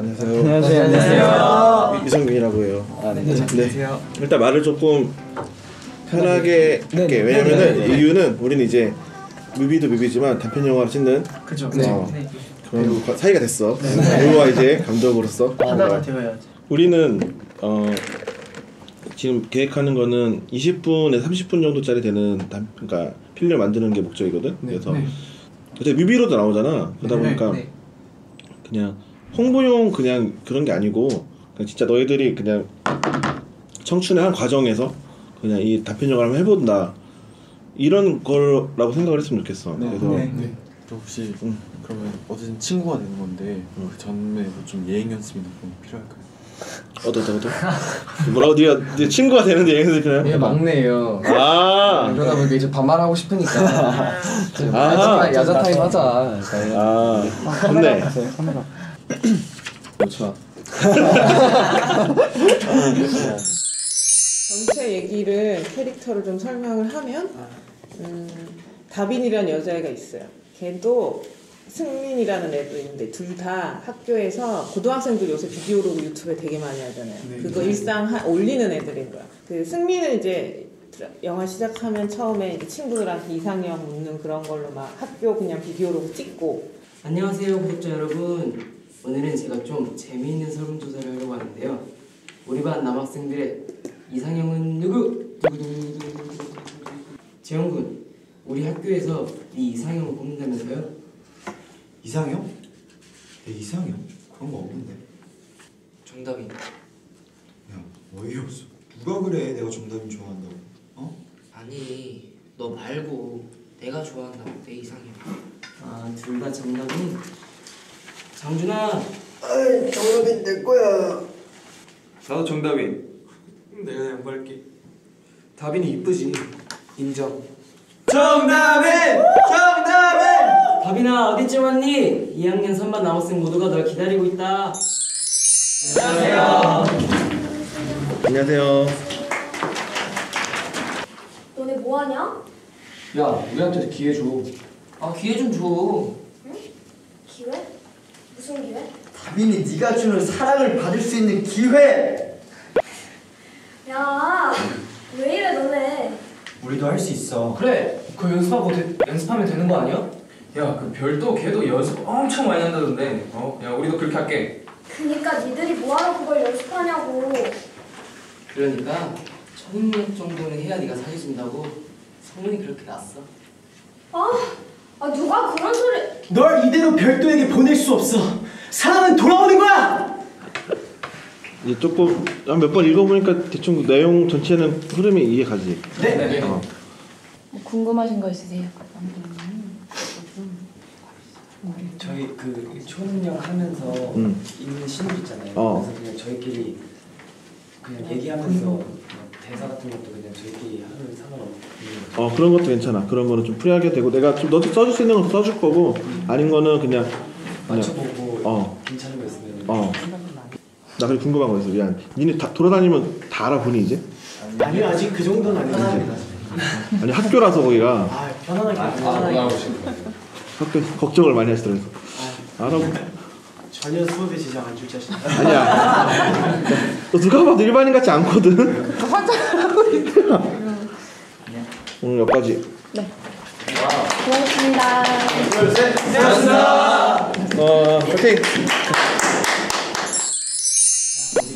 안녕하세요. 안녕하세요. 안녕하세요. 이성균이라고 해요. 아, 네. 네. 일단 말을 조금 편하게 네, 할게. 네, 왜냐면은 네, 네, 네. 이유는 우리는 이제 뮤비도 뮤비지만 단편 영화를 찍는 그죠. 네. 과- 사이가 됐어. 배우와 이제 감독으로서 하다가 뭔가 되어야지. 우리는 어 지금 계획하는 거는 20분에서 30분 정도짜리 되는 단, 그러니까 필름을 만드는 게 목적이거든. 그래서 네. 어차피 뮤비로도 나오잖아. 그러다 네, 보니까 네. 그냥 홍보용 그냥 그런 게 아니고 그냥 진짜 너희들이 그냥 청춘의 한 과정에서 그냥 이 단편 영화를 한번 해본다 이런 거라고 생각을 했으면 좋겠어. 그래서 네. 네. 저 혹시 응. 그러면 어쨌든 친구가 되는 건데 응. 그 전에 뭐좀 예행 연습이나 그런 게 필요할까요? 어떠 어떠 뭐라고 네가 네 친구가 되는데 얘기해도 되나요? 얘 막내예요. 아, 그러다 보니까 이제 반말하고 싶으니까 좀 아. 야자, 타임 하자. 아, 좋네. 좋아. 전체 얘기를 캐릭터를 좀 설명을 하면 음, 다빈이라는 여자애가 있어요. 걔도 승민이라는 애도 있는데 둘 다 학교에서 고등학생들 요새 비디오로그 유튜브에 되게 많이 하잖아요. 그거 일상 하, 올리는 애들인 거야. 그 승민은 이제 영화 시작하면 처음에 이제 친구들한테 이상형 묻는 그런 걸로 막 학교 그냥 비디오로그 찍고 안녕하세요 구독자 여러분 오늘은 제가 좀 재미있는 설문조사를 하려고 하는데요 우리 반 남학생들의 이상형은 누구? 재영군 우리 학교에서 네 이상형을 뽑는다면서요? 이상형? 내 이상형? 그런 거 없는데 정답이 야 어이없어 누가 그래 내가 정답인 좋아한다고 어? 아니 너 말고 내가 좋아한다고 내 이상형 아둘 다 정답이 장준아 정답이 내 거야. 나도 정답이 내가 양보할게. 다빈이 이쁘지. 인정. 정답은 정답은 다빈아 어디쯤 왔니? 2학년 3반 남학생 모두가 널 기다리고 있다 안녕하세요. 너네 뭐 하냐? 야, 우리한테 기회 줘. 아 기회 좀 줘. 기회? 무슨 기회? 다빈이 네가 주는 사랑을 받을 수 있는 기회. 야, 왜 이래 너네? 우리도 할 수 있어 그래 그 연습하고 되, 연습하면 되는 거 아니야? 야 그 별도 걔도 연습 엄청 많이 한다던데 어 야 우리도 그렇게 할게 그니까 니들이 뭐하러 그걸 연습하냐고. 그러니까 청력 정도는 해야 네가 사귀어준다고 소문이 그렇게 났어. 아, 아 누가 그런 소리? 널 이대로 별도에게 보낼 수 없어. 사랑은 돌아오는 거야. 이제 조금 몇 번 읽어보니까 대충 내용 전체는 흐름이 이해가지. 네. 네. 어. 뭐 궁금하신 거 있으세요? 저희 그 초능력 하면서 음. 있는 신입 있잖아요. 어. 그래서 그냥 저희끼리 그냥 얘기하면서 뭐 대사 같은 것도 그냥 저희끼리 하면 상관없는 어 그런 것도 괜찮아. 그런 거는 좀 free하게 되고 내가 좀 너도 써줄 수 있는 건 써줄 거고 아닌 거는 그냥 그냥 맞춰보고 어. 괜찮은 거 있으면 어. 나 그래 궁금한 거 있어. 미안. 니네 다 돌아다니면 다 알아보니 이제? 아니 아직 그 정도는 아니지. 아니 학교라서 거기가 아 편안하게. 아, 편안하게. 학교 걱정을 많이 하시더라고. 알아보. 전혀 수업에 지장 안 줄 자신. 아니야. 너 누가 봐도 일반인 같지 않거든. 오늘 여기까지. 고맙습니다. 어, 파이팅.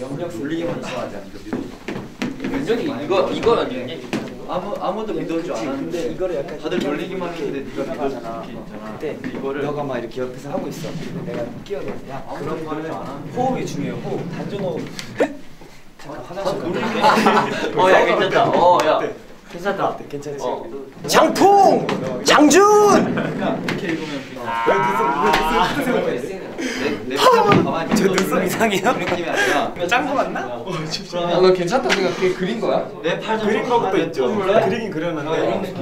영역 돌리기만 좋아하지 완전히 이거 이거 아니었니? 아무 아무도 믿을 줄 알았는데 이거를 약간 다들 놀리기만 했는데 네가 하잖아. 그때 이거를 너가 막 이렇게 옆에서 하고 있어. 내가 끼어들 야 그런 거는 호흡이 중요해. 호흡 단전 호흡. 잠깐 화장실 가. 어야 괜찮다 어야 괜찮다 괜찮지? 어. 장풍! 장준! 이렇게 읽으면 내 가만히 저 눈썹 이상해요? 짠거 맞나? 아, 너 괜찮다 생각해. 그린 거야? 내팔좀 그린 거부터 있죠. 몰라? 그리긴 그렸는데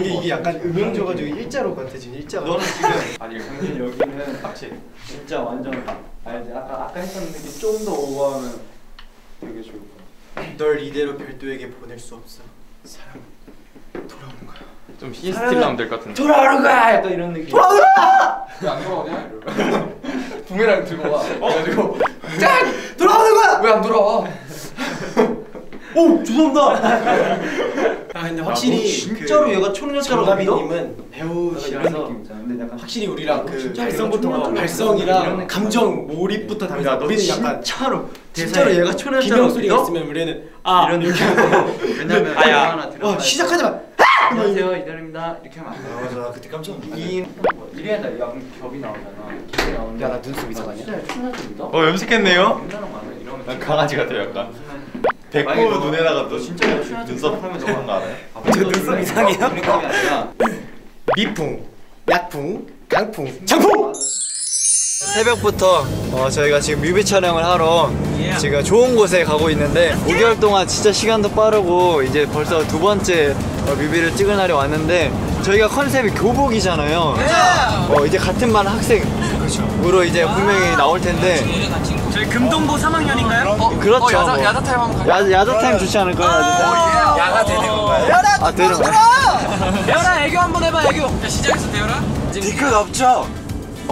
이게 이게 약간 음영 줘가지고 일자로 같아 지금 일자. 너는 지금 아니 형님 여기는 빡치 진짜 완전 딱 알지? 아까 아까 했었는데 좀더 오버하면 되게 좋을 거야. 널 이대로 별도에게 보낼 수 없어. 사랑 돌아오는 거야. 좀 히스틸로 하면 될 것 같은데. 돌아오는 거야! 약간 이런 느낌. 왜안 돌아오냐? 부메랑 들고 와. 그래가지고 짠! 돌아오는 거야! 왜 안 돌아와? 오 죄송합니다. 아 근데 확실히 진짜로 그 얘가 믿어? 정다빈님은 배우시라서 이런 느낌 있잖아. 근데 약간 확실히 우리랑 그 진짜 발성부터 발성이랑 감정 몰입부터 다르다. 우리는 약간 진짜로 진짜로 얘가 비명 소리가? 있으면 우리는 아 이런 이렇게 왜냐면 아야 하나 들어가야 와 시작하지 마. 안녕하세요 이달입니다 이렇게 하면 안 돼. 아 맞아 그때 깜짝 놀랐어. 이 이래야 돼. 야 그럼 겹이 나오잖아. 야나 눈썹 이상하냐? 믿어? 어 염색했네요. 난 강아지 같아요 약간. 백호 너- 눈에다가 또 진짜 눈썹 하면 하는 거 알아요? 저 눈썹 이상해요? 미풍, 약풍, 강풍, 장풍. 새벽부터 어, 저희가 지금 뮤비 촬영을 하러 지금 좋은 곳에 가고 있는데 5개월 동안 진짜 시간도 빠르고 이제 벌써 두 번째 어, 뮤비를 찍을 날이 왔는데 저희가 컨셉이 교복이잖아요. 어, 이제 같은 반 학생으로 이제 분명히 나올 텐데 저희 금동고 3학년인가요? 그렇죠. 어, 야자, 뭐. 야자 타임 한번 가자. 야, 야자 타임 좋지 않을까요? 야자 타임? 야가 되는 건가요? 아 되는 거야? 대열아 애교 한번 해봐 애교. 야, 시작했어, 대열아? 디크 없죠?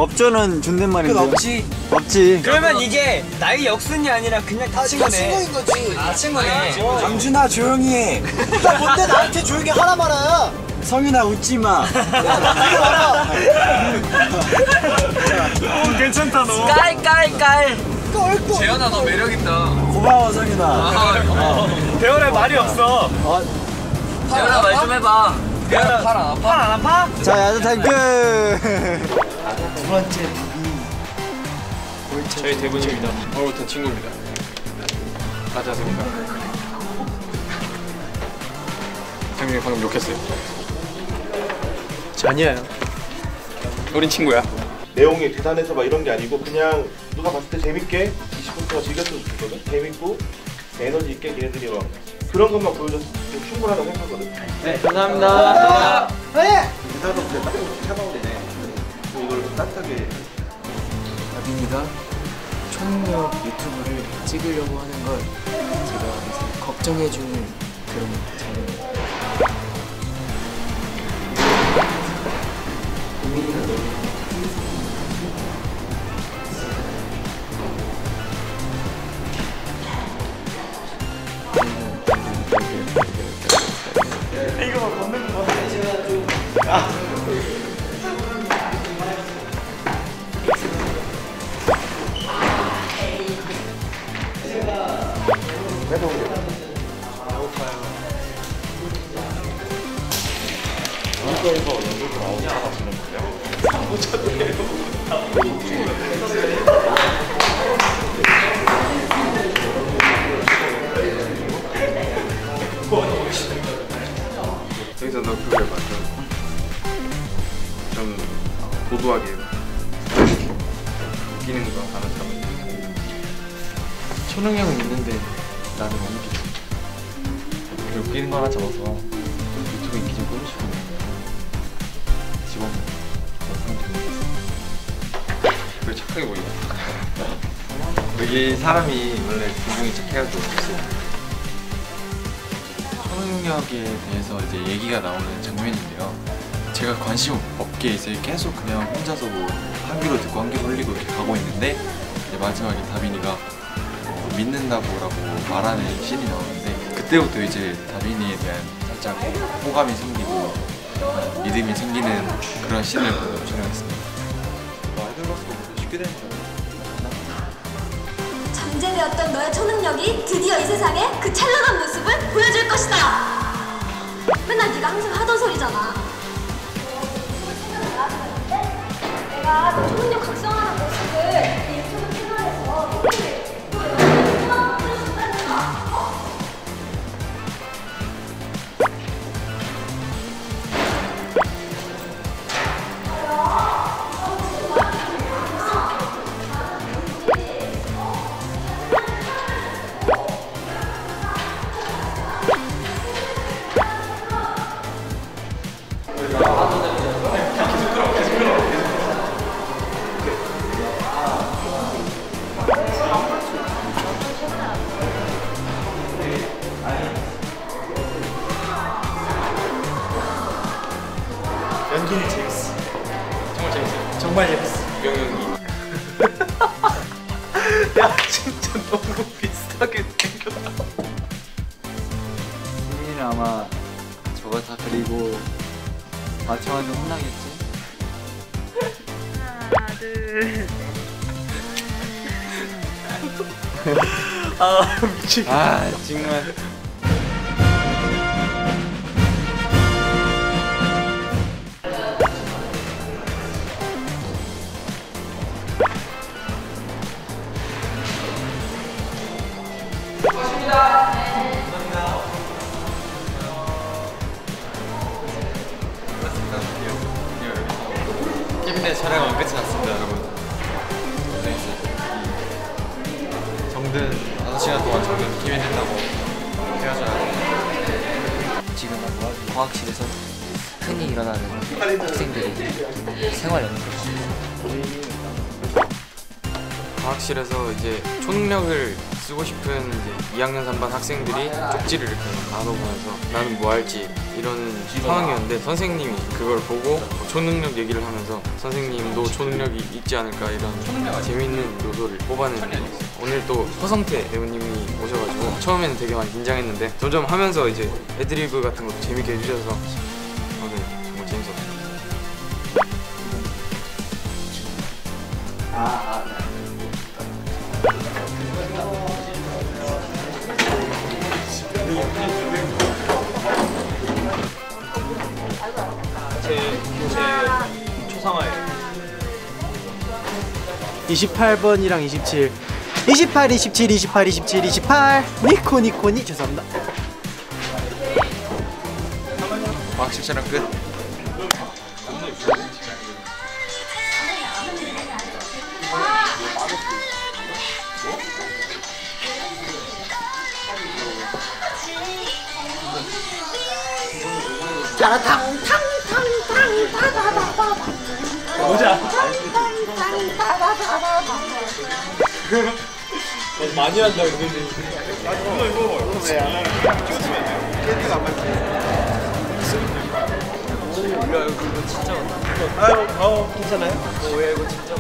없죠는 존댓말인데 없지 없지 그러면 이게 나이 역순이 아니라 그냥 다 친구네. 친구인 거지. 아 친구네. 장준아 조용히 해. 나 뭔데 나한테 조용히 하라 말아야. 성윤아 웃지 마. 괜찮다 너. 깔깔깔. 재현아, 너 매력 있다. 고마워 성윤아. 대열아 말이 없어. 대열아 말 좀 해봐. 대열아 팔안 아파? 팔안 아파? 자 야자 끝. 두 번째 저희 대본입니다. 오늘부터 친구입니다. 가자습니다. 장민이 방금 욕했어요. 전이에요. 우린 친구야. 내용이 대단해서 막 이런 게 아니고 그냥 누가 봤을 때 재밌게 20분 동안 즐겼으면 좋겠거든 재밌고 에너지 있게 걔네들이 막 그런 것만 보여줘서 좀 충분하다고 생각하거든 네 감사합니다. 그냥 딱 차가워 되네 이걸 따뜻하게 다빈이가 초능력 유튜브를 찍으려고 하는 걸 제가 걱정해주는 그런 자리입니다. 고민이 가 너무 여기서 너 그걸 맞춰. 좀 도도하게 웃기는 거 하나 잡아. 초능력은 있는데 나는 못. 그렇게 웃기는 거 하나 잡아서 유튜브 인기 좀 끌고 싶은데 여기 사람이 원래 기분이 착해가지고 없어. 초능력에 대해서 이제 얘기가 나오는 장면인데요. 제가 관심 없게 이제 계속 그냥 혼자서 뭐 한 귀로 듣고 한 귀로 흘리고 이렇게 가고 있는데 이제 마지막에 다빈이가 어, 믿는다고라고 말하는 씬이 나오는데 그때부터 이제 다빈이에 대한 살짝 호감이 생기고 어, 믿음이 생기는 그런 씬을 보고 촬영했습니다. 아이돌로서 쉽게 되는 줄 잠재되었던 너의 초능력이 드디어 이 세상에 그 찬란한 모습을 보여줄 것이다. 맨날 네가 항상 하던 소리잖아. 내가 미치. 아 정말 2학년 3반 학생들이 쪽지를 이렇게 나눠보면서 나는 뭐 할지 이러는 상황이었는데 선생님이 그걸 보고 초능력 얘기를 하면서 선생님도 초능력이 있지 않을까 이런 재밌는 요소를 뽑아내는 오늘 또 허성태 배우님이 오셔가지고 처음에는 되게 많이 긴장했는데 점점 하면서 이제 애드리브 같은 것도 재밌게 해주셔서 오늘 정말 재밌었어요. 제 초상화예요. 28번이랑 27 28, 27, 28, 27, 28 니코 니코니 죄송합니다 과학실 촬영 끝. 모자. 많이 한다 근데. 이거 이거 왜안 하는 거야? 찍어주면 안 돼요? 깨트가 안 맞지? 야 이거 이거 진짜 아유 어 괜찮아요? 어 왜 이거 진짜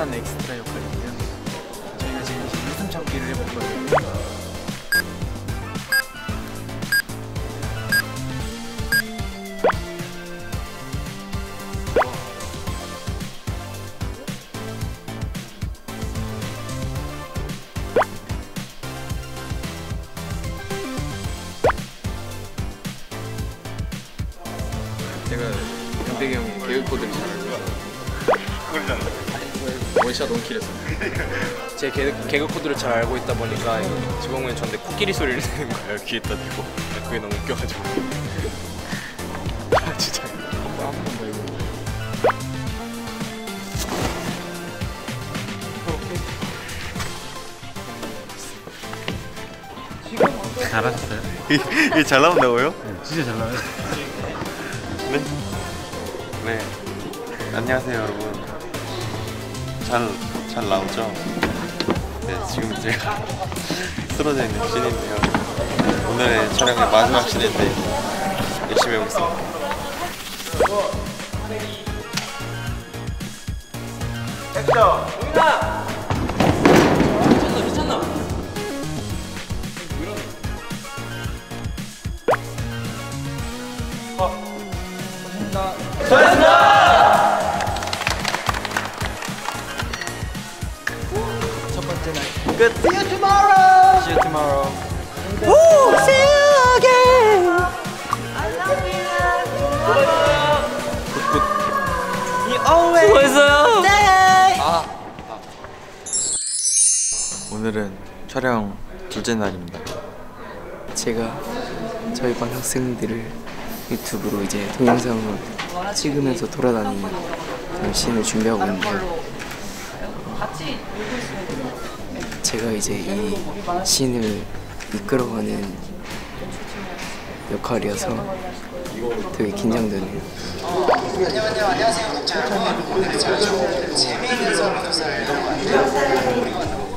한 엑스트라 역할인데요. 저희가 지금 웃음 참기를 해볼 거예요. 제가 형의 개그 코드를 잘 알고 그러잖아 원샷 원킬했어. 제 개그, 개그 코드를 잘 알고 있다 보니까 이거 지범군이 저한테 코끼리 소리를 내는 거예요 귀에다 대고 그게 너무 웃겨가지고 아 진짜 한번더 이거 잘하셨어요? 이게 잘 나온다고요? 진짜 잘 나와요 네. 네. 안녕하세요, 여러분. 잘, 잘 나오죠? 네, 지금 제가 쓰러져 있는 씬인데요. 오늘의 촬영의 마지막 씬인데 열심히 해보겠습니다. 액션 우인아 미쳤나 미쳤나 첫 끝 See you tomorrow See you tomorrow Ooh, See you again You always 수고했어요. stay 아 오늘은 촬영 둘째 날입니다. 제가 저희 반 학생들을 유튜브로 이제 동영상으로 찍으면서 돌아다니는 그런 씬을 준비하고 있는데요. 제가 이제 이 씬을 이끌어가는 역할이어서 되게 긴장되네요. 안녕하세요. 안녕하세요. 여러분. 오늘은 제가 좀 재미있는 설문조사를.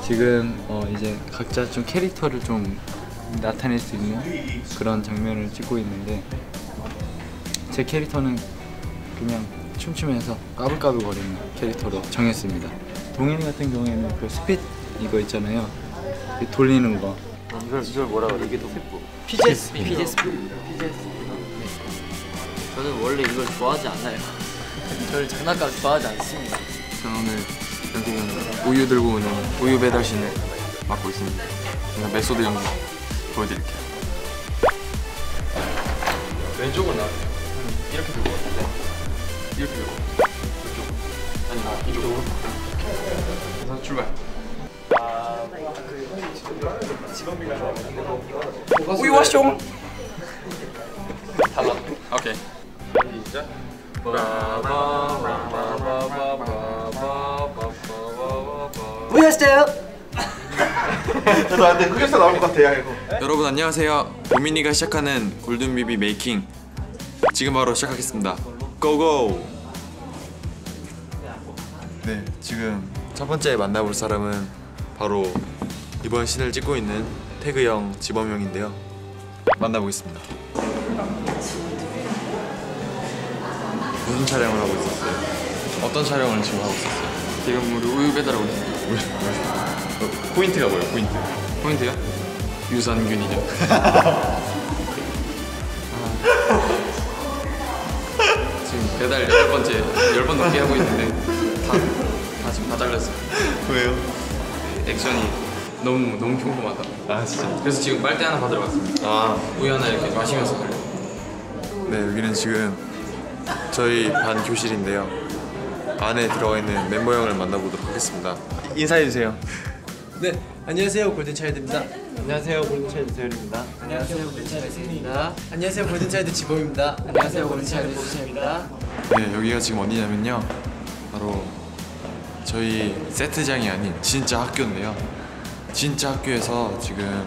지금 어 이제 각자 좀 캐릭터를 좀 나타낼 수 있는 그런 장면을 찍고 있는데 제 캐릭터는 그냥 춤추면서 까불까불거리는 캐릭터로 정했습니다. 동현이 같은 경우에는 그 스핏 이거 있잖아요. 그 돌리는 거. 이걸 이걸 뭐라 그래? 이게 더 슬퍼. fidgets fidgets. 저는 원래 이걸 좋아하지 않아요. 저를 장난감 좋아하지 않습니다. 저는 오늘 여기 우유 들고 오는 우유 배달신을 맡고 있습니다. 제가 method 연기 보여드릴게요. 왼쪽은 나와요. 이렇게 들고 왔는데 이렇게 들고 이쪽 아니 나 이쪽으로 그래서 출발. 우유 와숑. 달라. 오케이. 시작. 우였어요. 저도 안돼 흑역사 나올 것 같아 야 이거. 여러분 안녕하세요. 도미니가 시작하는 골든비비 메이킹 지금 바로 시작하겠습니다. 고고. 네, 지금 첫 번째 만나볼 사람은 바로 이번 신을 찍고 있는 태그 형 지범 형인데요. 만나보겠습니다. 무슨 촬영을 하고 있었어요? 어떤 촬영을 지금 하고 있었어요? 지금 우리 우유 배달하고 있어요. 우유, 우유. 어, 포인트가 뭐예요? 포인트? 포인트요? 유산균이죠. 지금 배달 열 번째 열 번 넘게 하고 있는데 다, 다 지금 다 잘렸어요. 왜요? 액션이 너무 너무 평범하다. 아 진짜. 그래서 지금 빨대 하나 받으러 왔습니다. 아 우유 하나 이렇게 마시면서 가려. 네 여기는 지금 저희 반 교실인데요. 안에 들어가 있는 멤버 형을 만나보도록 하겠습니다. 인사해 주세요. 네. 안녕하세요. 골든차일드입니다. 안녕하세요. 골든차일드 세율입니다. 안녕하세요. 골든차일드 승입니다. 안녕하세요. 골든차일드 지범입니다. 안녕하세요. 골든차일드 보시입니다. 네, 여기가 지금 어디냐면요. 바로 저희 세트장이 아닌 진짜 학교인데요. 진짜 학교에서 지금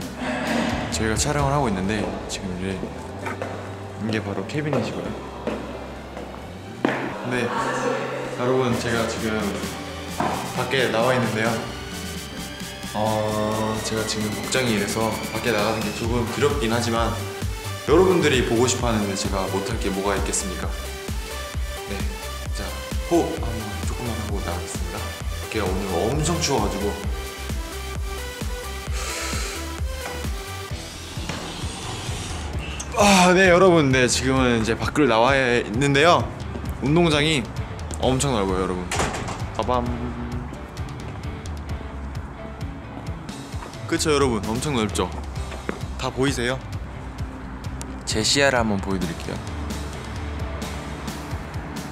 저희가 촬영을 하고 있는데 지금 이제 이게 바로 캐비넷이고요. 네, 여러분 제가 지금 밖에 나와 있는데요. 어, 제가 지금 복장이 이래서 밖에 나가는 게 조금 두렵긴 하지만 여러분들이 보고 싶어 하는데 제가 못할 게 뭐가 있겠습니까? 네, 자 호흡 한번 조금만 하고 나가겠습니다. 밖에 오늘 엄청 추워가지고 아, 네 여러분, 네 지금은 이제 밖을 나와 있는데요. 운동장이 엄청 넓어요, 여러분. 빠밤. 그쵸 여러분, 엄청 넓죠. 다 보이세요? 제 시야를 한번 보여드릴게요.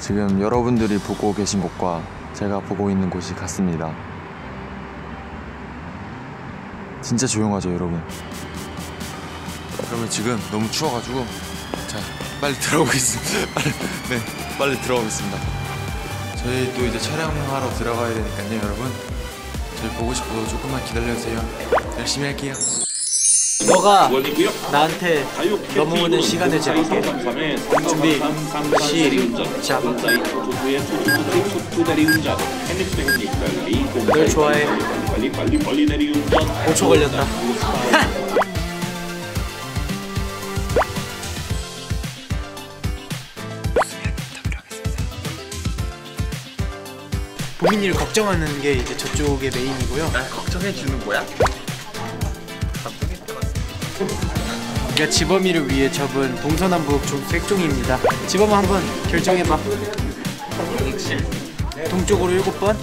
지금 여러분들이 보고 계신 곳과 제가 보고 있는 곳이 같습니다. 진짜 조용하죠, 여러분. 그러면 지금 너무 추워가지고 자 빨리 들어오겠습니다. 빨리, 네, 빨리 들어오겠습니다. 저희 또 이제 촬영하러 들어가야 되니까요, 여러분. 저희 보고 싶어도 조금만 기다려주세요. 열심히 할게요. 너가 나한테 넘어오는 시간을 재볼게. 준비 시작. 널 좋아해. 5초 걸렸다. 보민이를 걱정하는 게 이제 저쪽의 메인이고요. 날 걱정해 주는 거야? 우리가 지범이를 위해 접은 동서남북 종- 색종이입니다. 지범아 한번 결정해봐. 동쪽으로 일곱 번,